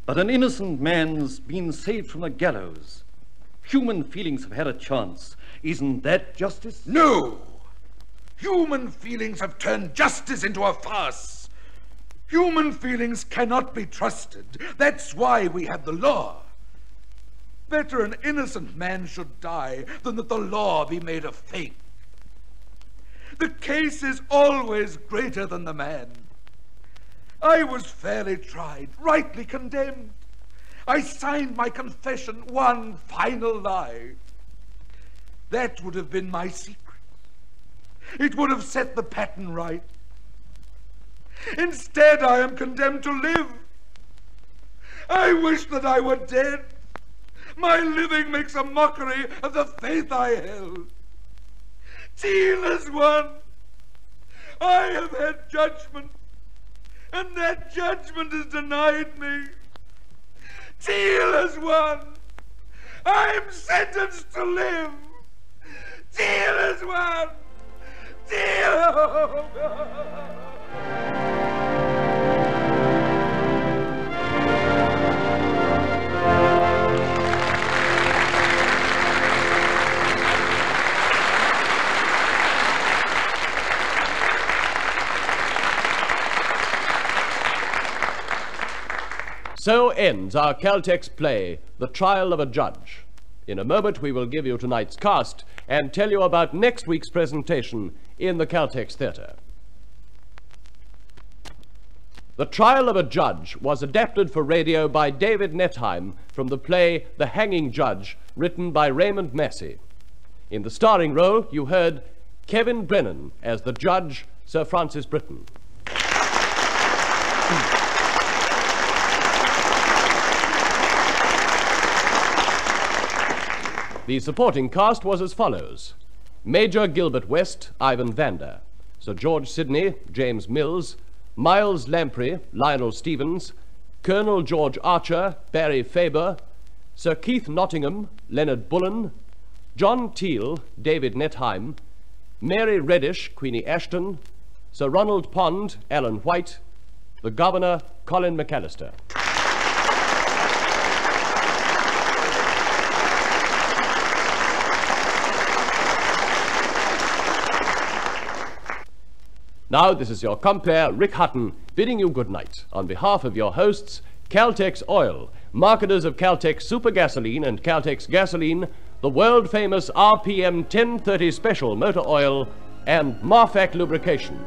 But an innocent man's been saved from the gallows. Human feelings have had a chance. Isn't that justice? No! Human feelings have turned justice into a farce. Human feelings cannot be trusted. That's why we have the law. Better an innocent man should die than that the law be made a fake. The case is always greater than the man. I was fairly tried, rightly condemned. I signed my confession one final lie. That would have been my secret. It would have set the pattern right. Instead, I am condemned to live. I wish that I were dead. My living makes a mockery of the faith I held. Teal has won. I have had judgment, and that judgment is denied me. Teal has won. I'm sentenced to live. Teal one. won. So ends our Caltex play, The Trial of a Judge. In a moment, we will give you tonight's cast and tell you about next week's presentation in the Caltex Theatre. The Trial of a Judge was adapted for radio by David Netheim from the play The Hanging Judge, written by Raymond Massey. In the starring role, you heard Kevin Brennan as the judge, Sir Francis Britton. The supporting cast was as follows. Major Gilbert West, Ivan Vander, Sir George Sidney, James Mills, Miles Lamprey, Lionel Stevens, Colonel George Archer, Barry Faber, Sir Keith Nottingham, Leonard Bullen, John Teal, David Netheim, Mary Reddish, Queenie Ashton, Sir Ronald Pond, Alan White, the Governor, Colin McAllister. Now, this is your compere, Rick Hutton, bidding you good night. On behalf of your hosts, Caltex Oil, marketers of Caltex Super Gasoline and Caltex Gasoline, the world famous RPM 1030 Special Motor Oil, and Marfak Lubrication.